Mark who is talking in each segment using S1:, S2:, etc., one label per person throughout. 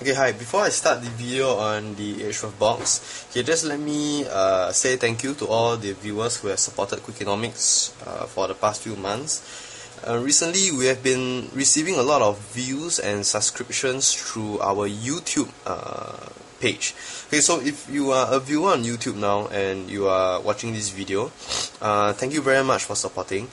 S1: Okay, hi. Before I start the video on the Edgeworth box, okay, just let me uh, say thank you to all the viewers who have supported Quickienomics uh, for the past few months. Uh, recently, we have been receiving a lot of views and subscriptions through our YouTube uh, page. Okay, so if you are a viewer on YouTube now and you are watching this video, uh, thank you very much for supporting.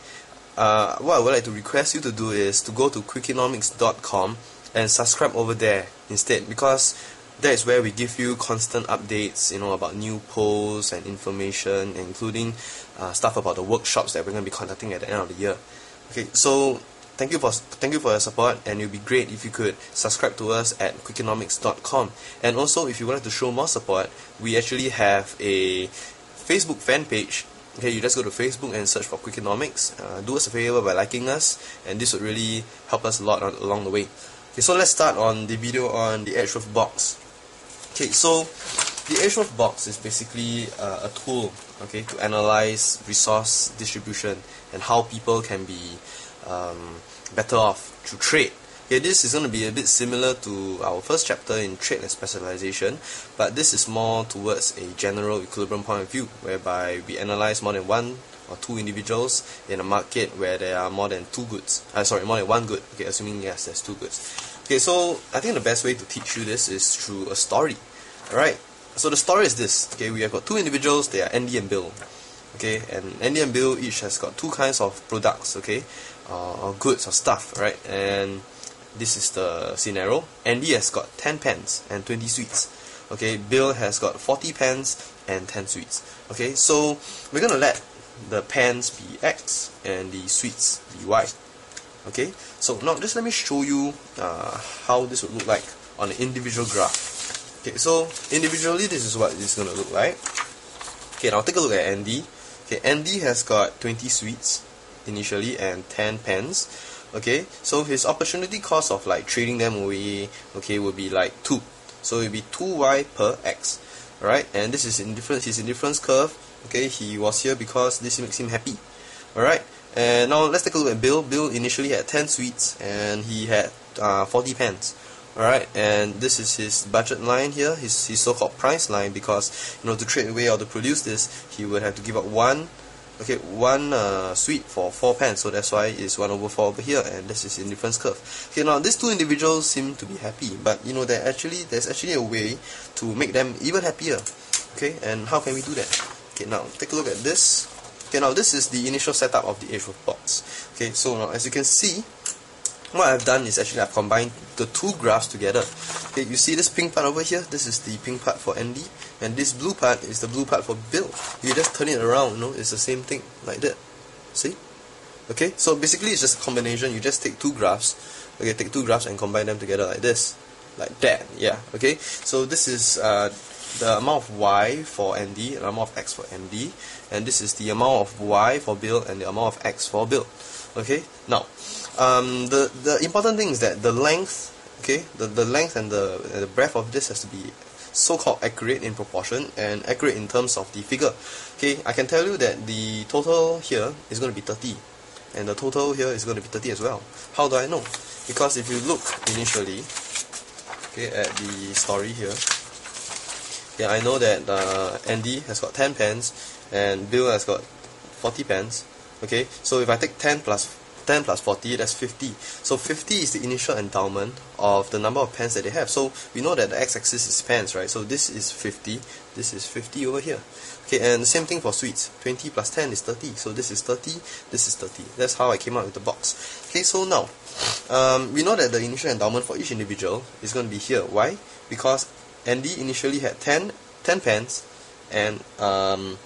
S1: Uh, what I would like to request you to do is to go to quickienomics.com and subscribe over there instead because that is where we give you constant updates you know about new posts and information including uh, stuff about the workshops that we're going to be conducting at the end of the year. Okay so thank you for thank you for your support and it would be great if you could subscribe to us at quickienomics.com and also if you wanted to show more support we actually have a facebook fan page. Okay you just go to facebook and search for quickienomics uh, do us a favor by liking us and this would really help us a lot on, along the way Okay, so let's start on the video on the Edgeworth box. Okay, so the Edgeworth box is basically uh, a tool, okay, to analyze resource distribution and how people can be um, better off to trade. Okay, this is going to be a bit similar to our first chapter in trade and specialization, but this is more towards a general equilibrium point of view, whereby we analyze more than one or two individuals in a market where there are more than two goods. Uh, sorry, more than one good. Okay, assuming yes, there's two goods. Okay, so I think the best way to teach you this is through a story. Alright, so the story is this. Okay, we have got two individuals, they are Andy and Bill. Okay, and Andy and Bill each has got two kinds of products, okay, uh, or goods or stuff, right? And this is the scenario. Andy has got 10 pens and 20 sweets. Okay, Bill has got 40 pens and 10 sweets. Okay, so we're gonna let the pens be X and the sweets be Y. Okay, so now just let me show you uh, how this would look like on an individual graph. Okay, so individually this is what it's going to look like. Okay, now take a look at Andy. Okay, Andy has got 20 sweets initially and 10 pens. Okay, so his opportunity cost of like trading them away, okay, will be like 2. So it will be 2y per x. Alright, and this is in difference his indifference curve okay he was here because this makes him happy. Alright and now let's take a look at Bill. Bill initially had 10 sweets and he had uh, 40 pens alright and this is his budget line here his, his so-called price line because you know to trade away or to produce this he would have to give up one okay one uh, sweet for 4 pens so that's why it's 1 over 4 over here and this is indifference curve. Okay now these two individuals seem to be happy but you know there actually there's actually a way to make them even happier. Okay and how can we do that Okay, now take a look at this. Okay, now this is the initial setup of the box. Okay, so now as you can see, what I've done is actually I've combined the two graphs together. Okay, you see this pink part over here? This is the pink part for Andy, and this blue part is the blue part for Bill. You just turn it around, you know, it's the same thing, like that. See? Okay, so basically it's just a combination. You just take two graphs, okay, take two graphs and combine them together like this, like that. Yeah. Okay, so this is uh, the amount of y for Andy and the amount of x for Andy and this is the amount of y for Bill and the amount of x for Bill. Okay? Now um, the the important thing is that the length okay? The, the length and the, and the breadth of this has to be so-called accurate in proportion and accurate in terms of the figure. Okay? I can tell you that the total here is going to be 30 and the total here is going to be 30 as well. How do I know? Because if you look initially okay at the story here yeah, I know that uh, Andy has got 10 pens and Bill has got 40 pens. Okay, so if I take 10 plus 10 plus 40, that's 50. So 50 is the initial endowment of the number of pens that they have. So we know that the x-axis is pens, right? So this is 50, this is 50 over here. Okay, and the same thing for sweets. 20 plus 10 is 30. So this is 30, this is 30. That's how I came up with the box. Okay, so now, um, we know that the initial endowment for each individual is going to be here. Why? Because Andy initially had 10, 10 pens and um,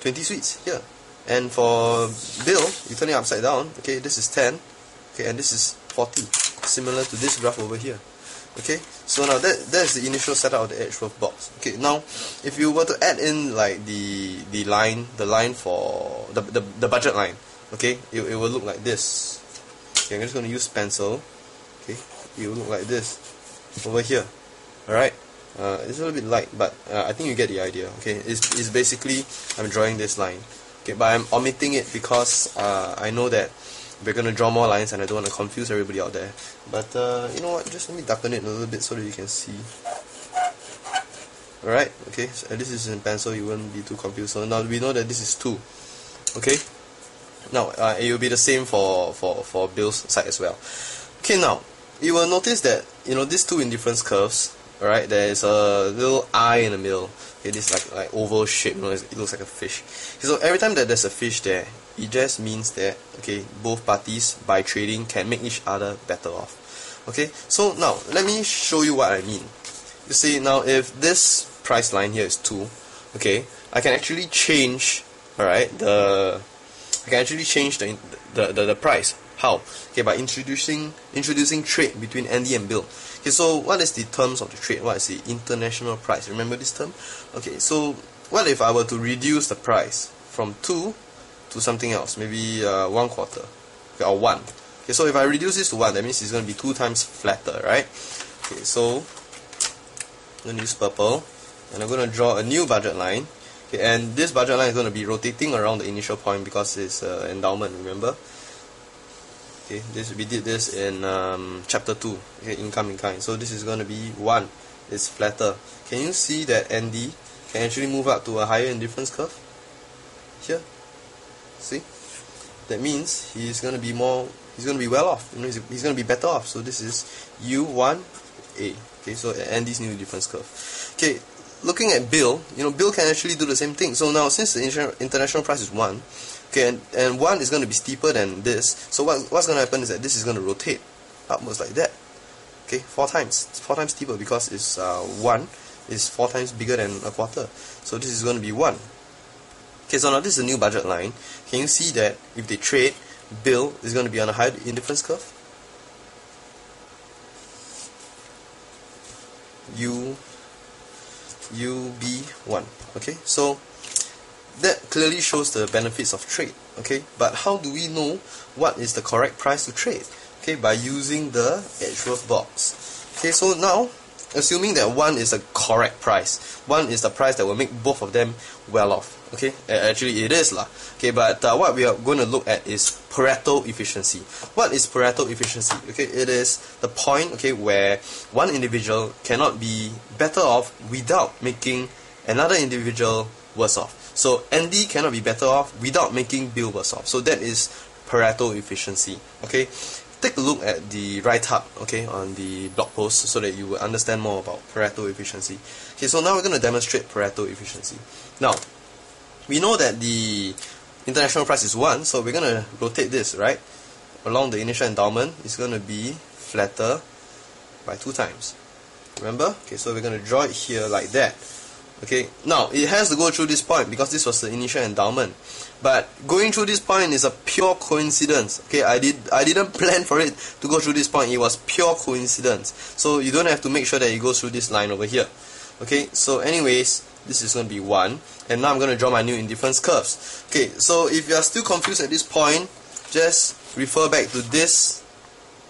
S1: 20 sweets here. And for Bill, you turn it upside down, okay, this is 10, okay, and this is 40, similar to this graph over here. Okay, so now that that is the initial setup of the Edgeworth box. Okay, now if you were to add in like the the line, the line for the the, the budget line, okay, it, it will look like this. Okay, I'm just going to use pencil. Okay, it will look like this over here. Alright, uh, it's a little bit light, but uh, I think you get the idea. Okay, it's, it's basically I'm drawing this line. Okay, but I'm omitting it because uh, I know that we're gonna draw more lines and I don't want to confuse everybody out there. But uh, you know what? Just let me darken it a little bit so that you can see. Alright okay? So this is in pencil you won't be too confused. So now we know that this is 2 okay? Now uh, it will be the same for, for, for Bill's side as well. Okay now you will notice that you know these two indifference curves alright there is a little eye in the middle. Okay this like like oval shape you know it looks like a fish. So every time that there's a fish there it just means that okay both parties by trading can make each other better off. Okay so now let me show you what I mean. You see now if this price line here is 2 okay I can actually change alright the I can actually change the, the, the, the price. How? Okay by introducing introducing trade between Andy and Bill okay so what is the terms of the trade? What is the international price? Remember this term? Okay so what if I were to reduce the price from 2 to something else? Maybe uh, 1 quarter okay, or 1 okay so if I reduce this to 1 that means it's going to be 2 times flatter right? Okay so I'm going to use purple and I'm going to draw a new budget line. Okay and this budget line is going to be rotating around the initial point because it's uh, endowment remember okay this we did this in um, chapter 2 okay income in kind. So this is going to be 1 it's flatter. Can you see that Andy can actually move up to a higher indifference curve? Here? See? That means he's going to be more he's going to be well off. You know he's, he's going to be better off. So this is U1A okay so Andy's new indifference curve. Okay looking at Bill you know Bill can actually do the same thing. So now since the international price is 1 okay and, and 1 is going to be steeper than this. So what, what's going to happen is that this is going to rotate upwards like that. Okay four times. It's four times steeper because it's uh, 1 is four times bigger than a quarter. So this is going to be 1 okay so now this is a new budget line. Can you see that if they trade Bill is going to be on a higher indifference curve? U UB1 okay so that clearly shows the benefits of trade okay? But how do we know what is the correct price to trade okay by using the Edgeworth box okay? So now assuming that one is a correct price one is the price that will make both of them well off okay? Actually it is lah okay? But uh, what we are going to look at is Pareto efficiency. What is Pareto efficiency okay? It is the point okay where one individual cannot be better off without making another individual worse off. So Andy cannot be better off without making Bill worse off. So that is Pareto efficiency okay? Take a look at the write-up okay on the blog post so that you will understand more about Pareto efficiency. Okay so now we're going to demonstrate Pareto efficiency. Now we know that the international price is 1 so we're going to rotate this right? Along the initial endowment it's going to be flatter by 2 times. Remember? Okay so we're going to draw it here like that okay now it has to go through this point because this was the initial endowment. But going through this point is a pure coincidence. Okay I did I didn't plan for it to go through this point. It was pure coincidence. So you don't have to make sure that it goes through this line over here. Okay so anyways this is going to be 1 and now I'm going to draw my new indifference curves. Okay so if you are still confused at this point just refer back to this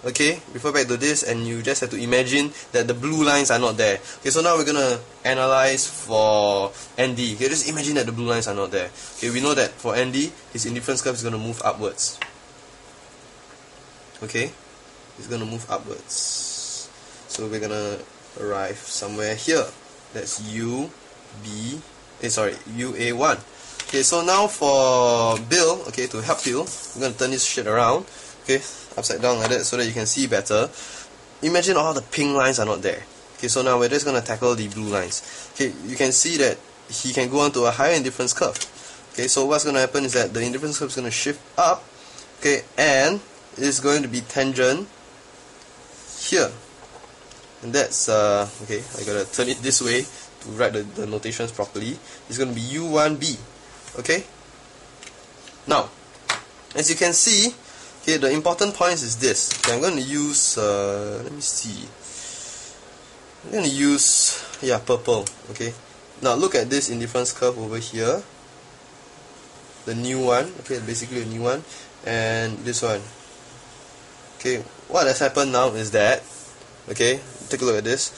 S1: okay refer back to this and you just have to imagine that the blue lines are not there. Okay so now we're gonna analyze for Andy okay just imagine that the blue lines are not there. Okay we know that for Andy his indifference curve is gonna move upwards. Okay it's gonna move upwards. So we're gonna arrive somewhere here. That's U B eh sorry UA1 okay so now for Bill okay to help you I'm gonna turn this shit around okay upside down like that so that you can see better. Imagine all the pink lines are not there. Okay so now we're just gonna tackle the blue lines. Okay you can see that he can go on to a higher indifference curve. Okay so what's gonna happen is that the indifference curve is gonna shift up okay and it's going to be tangent here. And that's uh, okay I gotta turn it this way to write the, the notations properly. It's going to be U1B okay? Now as you can see okay the important point is this. Okay, I'm going to use uh, let me see. I'm going to use yeah purple okay. Now look at this indifference curve over here. The new one okay basically a new one. And this one. Okay what has happened now is that okay take a look at this.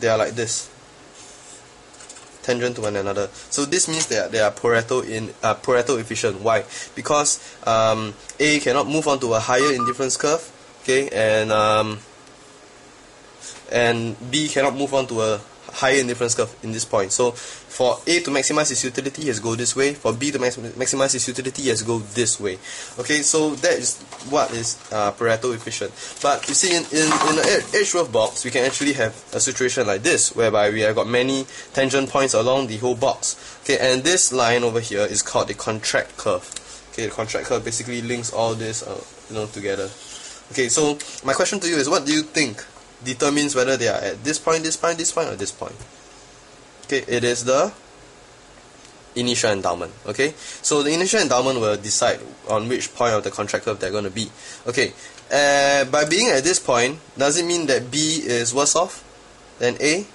S1: They are like this tangent to one another. So this means that they are Pareto in uh, Pareto efficient. Why? Because um, A cannot move on to a higher indifference curve, okay, and um, and B cannot move on to a higher indifference curve in this point. So for A to maximize its utility, he has go this way. For B to max maximize its utility, he has go this way. Okay, so that is what is uh, Pareto efficient. But you see, in, in, in an Edgeworth box, we can actually have a situation like this, whereby we have got many tangent points along the whole box. Okay, and this line over here is called the contract curve. Okay, the contract curve basically links all this uh, you know, together. Okay, so my question to you is, what do you think determines whether they are at this point, this point, this point, or this point. Okay, it is the initial endowment. Okay, so the initial endowment will decide on which point of the contract curve they're going to be. Okay, uh, by being at this point, does it mean that B is worse off than A?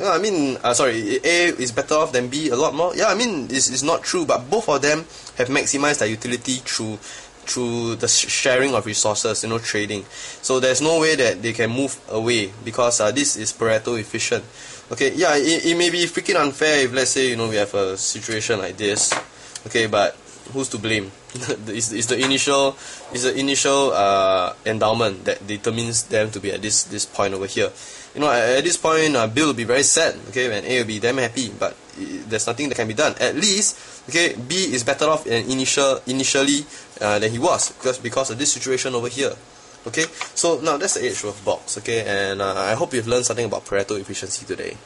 S1: I mean, uh, sorry, A is better off than B a lot more. Yeah, I mean, it's, it's not true, but both of them have maximized their utility through through the sharing of resources, you know, trading. So there's no way that they can move away because uh, this is Pareto efficient. Okay, yeah, it, it may be freaking unfair if let's say you know we have a situation like this. Okay, but who's to blame? it's, it's the initial, it's the initial uh, endowment that determines them to be at this this point over here. You know, at, at this point, uh, Bill will be very sad. Okay, and A will be damn happy, but there's nothing that can be done. At least, okay, B is better off in initial initially uh, than he was because because of this situation over here. Okay, so now that's the Edgeworth box. Okay, and uh, I hope you've learned something about Pareto efficiency today.